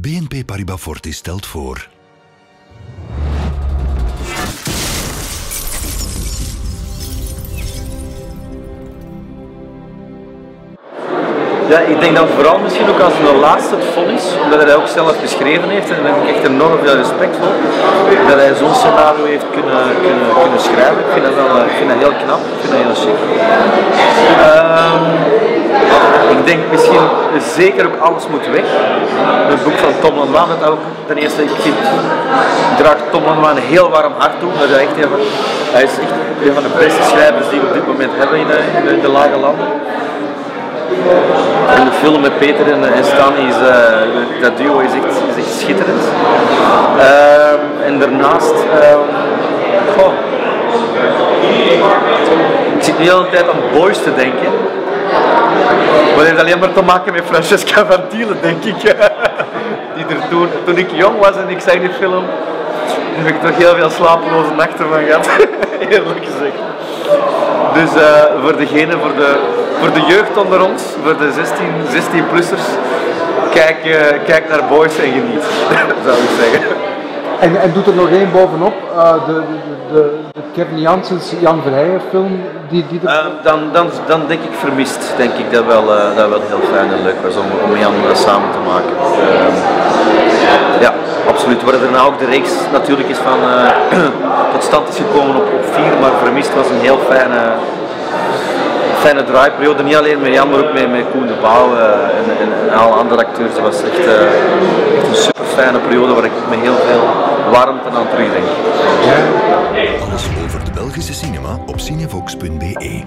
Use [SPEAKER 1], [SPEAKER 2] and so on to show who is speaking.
[SPEAKER 1] BNP Paribas Fortis stelt voor.
[SPEAKER 2] Ja, ik denk dan vooral misschien ook als de laatste het is, omdat hij ook zelf geschreven heeft en daar heb ik echt enorm veel respect voor, dat hij zo'n scenario heeft kunnen, kunnen, kunnen schrijven. Ik vind dat, wel, ik vind dat heel knap, ik vind dat heel chic. Ehm, ik denk misschien zeker ook alles moet weg. Het boek van Tom Lanois, dat ook ten eerste, ik vind, draagt Tom Lanois een heel warm hart toe. Dat hij, echt een hij is echt een van de beste schrijvers die we op dit moment hebben in de, in de lage landen. En de film met Peter en, en Stan is, uh, dat duo is echt, is echt schitterend. Uh, en daarnaast, goh, ik zit nu de hele tijd aan Boys te denken. Maar dat heeft alleen maar te maken met Francesca van Thielen, denk ik. Die er toen, ik jong was en ik zag die film, heb ik toch heel veel slapeloze nachten van gehad. Eerlijk gezegd. Dus uh, voor degene, voor de, voor de jeugd onder ons, voor de 16, 16-plussers, kijk, uh, kijk naar Boys en geniet, zou ik zeggen.
[SPEAKER 3] En, en doet er nog één bovenop, uh, de, de, de, de, Kevin Janssens Jan Verheijen film? Die, die er...
[SPEAKER 2] dan, dan, dan denk ik vermist, denk ik dat wel, dat wel heel fijn en leuk was om, om Jan samen te maken. Ehm, ja, absoluut. Waar er nou ook de reeks natuurlijk is van tot stand is gekomen op, vier, maar vermist was een heel fijne, fijne draaiperiode. Niet alleen met Jan, maar ook met, met Koen de uh, en, en, en, alle andere acteurs. Het was echt, echt een super fijne periode waar ik met heel veel warmte aan terugdenk.
[SPEAKER 1] Alles over de Belgische cinema op cinevox.be